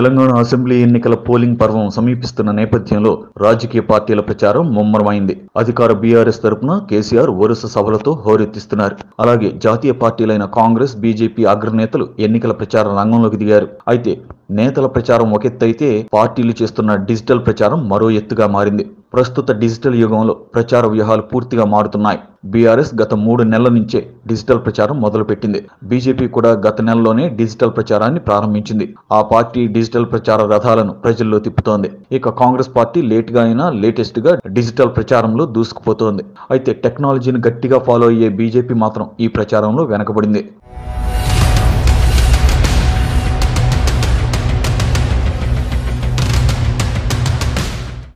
Telangana assembly ఎన్నికల polling పర్వం సమీపిస్తున్న నేపథ్యంలో రాజకీయ పార్టీల ప్రచారం ముమ్మరమైంది. అధికార బీఆర్ఎస్ తరపున కేసీఆర్ వరుస సభలతో హోరెత్తిస్తున్నారు. అలాగే జాతీయ పార్టీలైన కాంగ్రెస్ బీజేపీ అగ్రనేతలు ఎన్నికల ప్రచార రంగంలోకి దిగారు. అయితే నేతల ప్రచారం ఒక ఎత్తైతే పార్టీలు చేస్తున్న డిజిటల్ ప్రచారం మరో ఎత్తుగా మారింది. ప్రస్తుత డిజిటల్ యుగంలో ప్రచార వ్యూహాలు పూర్తిగా మారుతున్నాయి. బీఆర్ఎస్ గత మూడు నెలల నుంచే డిజిటల్ ప్రచారం మొదలుపెట్టింది. బీజేపీ కూడా గత నెలలోనే డిజిటల్ ప్రచారాన్ని ప్రారంభించింది. ఆ పార్టీ డిజిటల్ ప్రచార రథాలను ప్రజల్లో తిప్పుతోంది. ఇక కాంగ్రెస్ పార్టీ లేట్గా అయినా లేటెస్ట్గా డిజిటల్ ప్రచారంలో దూసుకుపోతోంది. అయితే టెక్నాలజీని గట్టిగా ఫాలో అయ్యే బీజేపీ మాత్రం ఈ ప్రచారంలో వెనకబడింది.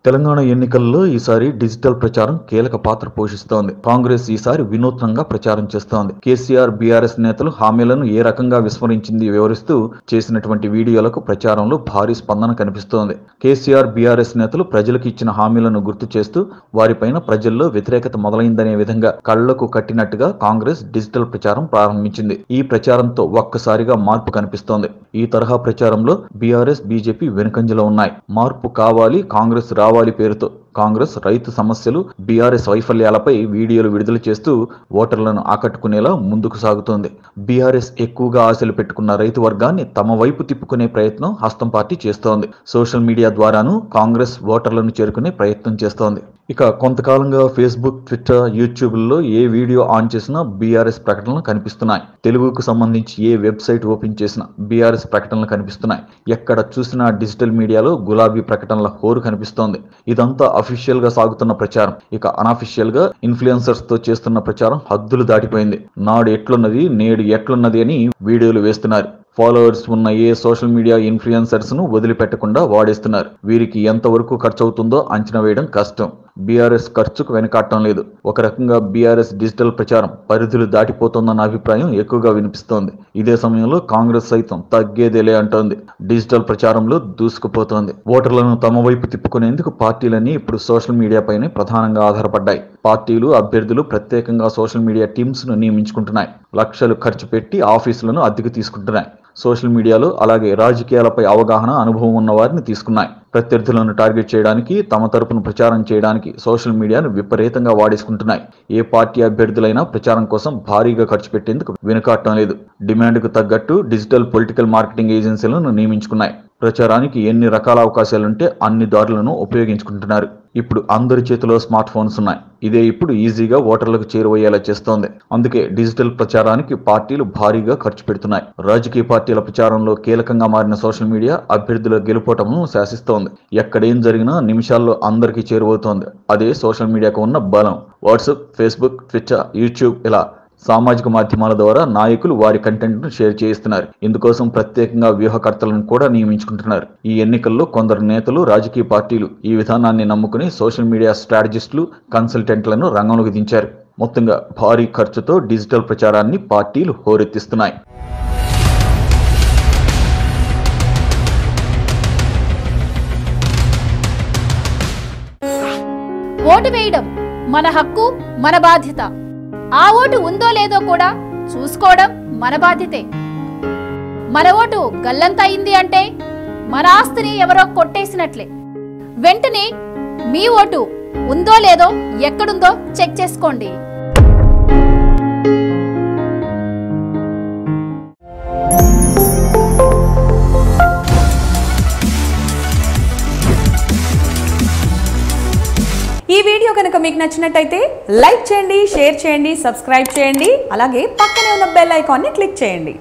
తెలంగాణ ఎన్నికల్లో ఈసారి డిజిటల్ ప్రచారం కీలక పాత్ర పోషిస్తోంది. కాంగ్రెస్ ఈసారి వినూత్నంగా ప్రచారం చేస్తోంది. కేసీఆర్ బీఆర్ఎస్ నేతలు హామీలను ఏ రకంగా విస్మరించింది వివరిస్తూ చేసినటువంటి వీడియోలకు ప్రచారంలో భారీ స్పందన కనిపిస్తోంది. కేసీఆర్ బీఆర్ఎస్ నేతలు ప్రజలకు ఇచ్చిన హామీలను గుర్తు చేస్తూ వారిపైన ప్రజల్లో వ్యతిరేకత మొదలైందనే విధంగా కళ్ళకు కట్టినట్టుగా కాంగ్రెస్ డిజిటల్ ప్రచారం ప్రారంభించింది. ఈ ప్రచారంతో ఒక్కసారిగా మార్పు కనిపిస్తోంది. ఈ తరహా ప్రచారంలో బీఆర్ఎస్ బీజేపీ వెనుకంజలో ఉన్నాయి. మార్పు కావాలి కాంగ్రెస్ రావాలి పేరుతో కాంగ్రెస్ రైతు సమస్యలు బీఆర్ఎస్ వైఫల్యాలపై వీడియోలు విడుదల చేస్తూ ఓటర్లను ఆకట్టుకునేలా ముందుకు సాగుతోంది. బీఆర్ఎస్ ఎక్కువగా ఆశలు పెట్టుకున్న రైతు వర్గాన్ని తమ వైపు తిప్పుకునే ప్రయత్నం హస్తం పార్టీ చేస్తోంది. సోషల్ మీడియా ద్వారాను కాంగ్రెస్ ఓటర్లను చేరుకునే ప్రయత్నం చేస్తోంది. ఇక కొంతకాలంగా ఫేస్బుక్ ట్విట్టర్ యూట్యూబ్లో ఏ వీడియో ఆన్ చేసినా బీఆర్ఎస్ ప్రకటనలు కనిపిస్తున్నాయి. తెలుగుకు సంబంధించి ఏ వెబ్సైట్ ఓపెన్ చేసినా బీఆర్ఎస్ ప్రకటనలు కనిపిస్తున్నాయి. ఎక్కడ చూసినా డిజిటల్ మీడియాలో గులాబీ ప్రకటనల హోరు కనిపిస్తోంది. ఇదంతా అఫీషియల్గా సాగుతున్న ప్రచారం. ఇక అనఫీషియల్గా ఇన్ఫ్లుయెన్సర్స్తో చేస్తున్న ప్రచారం హద్దులు దాటిపోయింది. నాడు ఎట్లున్నది నేడు ఎట్లున్నది అని వీడియోలు వేస్తున్నారు. ఫాలోవర్స్ ఉన్న ఏ సోషల్ మీడియా ఇన్ఫ్లుయెన్సర్స్ను వదిలిపెట్టకుండా వాడేస్తున్నారు. వీరికి ఎంతవరకు ఖర్చు అవుతుందో అంచనా వేయడం కష్టం. బీఆర్ఎస్ ఖర్చుకు వెనకాడటం లేదు. ఒక రకంగా బీఆర్ఎస్ డిజిటల్ ప్రచారం పరిధులు దాటిపోతోందన్న అభిప్రాయం ఎక్కువగా వినిపిస్తోంది. ఇదే సమయంలో కాంగ్రెస్ సైతం తగ్గేదేలే అంటోంది. డిజిటల్ ప్రచారంలో దూసుకుపోతోంది. ఓటర్లను తమ వైపు తిప్పుకునేందుకు పార్టీలన్నీ ఇప్పుడు సోషల్ మీడియాపైనే ప్రధానంగా ఆధారపడ్డాయి. పార్టీలు అభ్యర్థులు ప్రత్యేకంగా సోషల్ మీడియా టీమ్స్ను నియమించుకుంటున్నాయి. లక్షలు ఖర్చు పెట్టి ఆఫీసులను అద్దెకు తీసుకుంటున్నాయి. సోషల్ మీడియాలో అలాగే రాజకీయాలపై అవగాహన అనుభవం ఉన్న వారిని తీసుకున్నాయి. ప్రత్యర్థులను టార్గెట్ చేయడానికి తమ తరపున ప్రచారం చేయడానికి సోషల్ మీడియాను విపరీతంగా వాడేసుకుంటున్నాయి. ఏ పార్టీ అభ్యర్థులైనా ప్రచారం కోసం భారీగా ఖర్చు పెట్టేందుకు వెనుకాడటం లేదు. డిమాండ్కు తగ్గట్టు డిజిటల్ పొలిటికల్ మార్కెటింగ్ ఏజెన్సీలను నియమించుకున్నాయి. ప్రచారానికి ఎన్ని రకాల అవకాశాలుంటే అన్ని దారులను ఉపయోగించుకుంటున్నారు. ఇప్పుడు అందరి చేతిలో స్మార్ట్ ఫోన్స్ ఉన్నాయి. ఇదే ఇప్పుడు ఈజీగా ఓటర్లకు చేరువయ్యేలా చేస్తోంది. అందుకే డిజిటల్ ప్రచారానికి పార్టీలు భారీగా ఖర్చు పెడుతున్నాయి. రాజకీయ పార్టీల ప్రచారంలో కీలకంగా మారిన సోషల్ మీడియా అభ్యర్థుల గెలుపోటమును శాసిస్తోంది. ఎక్కడేం జరిగినా నిమిషాల్లో అందరికీ చేరువవుతోంది. అదే సోషల్ మీడియాకు ఉన్న బలం. వాట్సాప్ ఫేస్బుక్ ట్విట్టర్ యూట్యూబ్ ఇలా సామాజిక మాధ్యమాల ద్వారా నాయకులు వారి కంటెంట్ను షేర్ చేయిస్తున్నారు. ఇందుకోసం ప్రత్యేకంగా వ్యూహకర్తలను కూడా నియమించుకుంటున్నారు. ఈ ఎన్నికల్లో కొందరు నేతలు రాజకీయ పార్టీలు ఈ విధానాన్ని నమ్ముకుని సోషల్ మీడియా స్ట్రాటజిస్టులు కన్సల్టెంట్లను రంగంలోకి దించారు. మొత్తంగా భారీ ఖర్చుతో డిజిటల్ ప్రచారాన్ని పార్టీలు హోరెత్తిస్తున్నాయి. ఓటు వేయడం మన హక్కు మన బాధ్యత. ఆ ఓటు ఉందో లేదో కూడా చూసుకోవడం మన బాధ్యతే. మన ఓటు గల్లంతయింది అంటే మన ఆస్తిని ఎవరో కొట్టేసినట్లే. వెంటనే మీ ఓటు ఉందో లేదో ఎక్కడుందో చెక్ చేసుకోండి. ఈ వీడియో కనుక మీకు నచ్చినట్టయితే లైక్ చేయండి షేర్ చేయండి సబ్స్క్రైబ్ చేయండి. అలాగే పక్కనే ఉన్న బెల్ ఐకాన్ని క్లిక్ చేయండి.